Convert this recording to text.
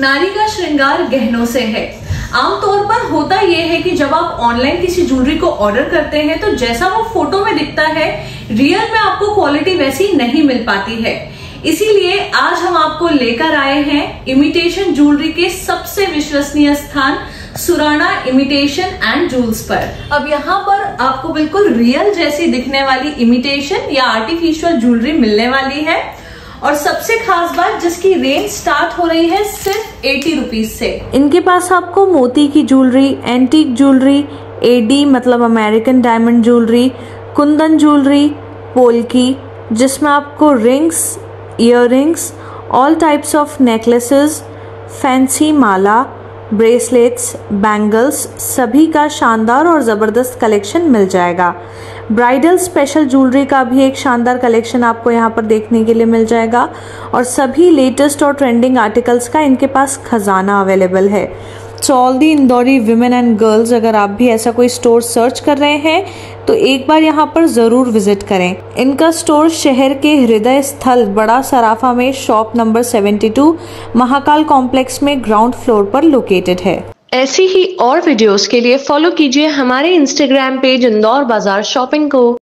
नारी का श्रृंगार गहनों से है। आमतौर पर होता यह है कि जब आप ऑनलाइन किसी ज्वेलरी को ऑर्डर करते हैं तो जैसा वो फ़ोटो में दिखता है रियल में आपको क्वालिटी वैसी नहीं मिल पाती है। इसीलिए आज हम आपको लेकर आए हैं इमिटेशन ज्वेलरी के सबसे विश्वसनीय स्थान Surana imitation and joules per. अब यहाँ पर आपको बिल्कुल रियल जैसी दिखने वाली इमिटेशन या आर्टिफिशियल ज्वेलरी मिलने वाली है। और सबसे खास बात, जिसकी रेंज स्टार्ट हो रही है सिर्फ़ एटी रुपीज़ से। इनके पास आपको मोती की ज्वेलरी एंटीक ज्वेलरी एडी मतलब American diamond jewellery kundan jewellery polki, जिसमें आपको rings ear all types of necklaces fancy Mala bracelets, bangles, सभी का शानदार और ज़बरदस्त कलेक्शन मिल जाएगा। ब्राइडल स्पेशल ज्वेलरी का भी एक शानदार कलेक्शन आपको यहाँ पर देखने के लिए मिल जाएगा और सभी लेटेस्ट और ट्रेंडिंग आर्टिकल्स का इनके पास खजाना अवेलेबल है। So all the Indori women and girls अगर आप भी ऐसा कोई स्टोर सर्च कर रहे हैं तो एक बार यहाँ पर ज़रूर विज़िट करें। इनका स्टोर शहर के हृदय स्थल, बड़ा सराफा में शॉप नंबर 72 महाकाल कॉम्प्लेक्स में ग्राउंड फ्लोर पर लोकेटेड है। ऐसी ही और वीडियोस के लिए फॉलो कीजिए हमारे इंस्टाग्राम पेज इंदौर बाज़ार शॉपिंग को।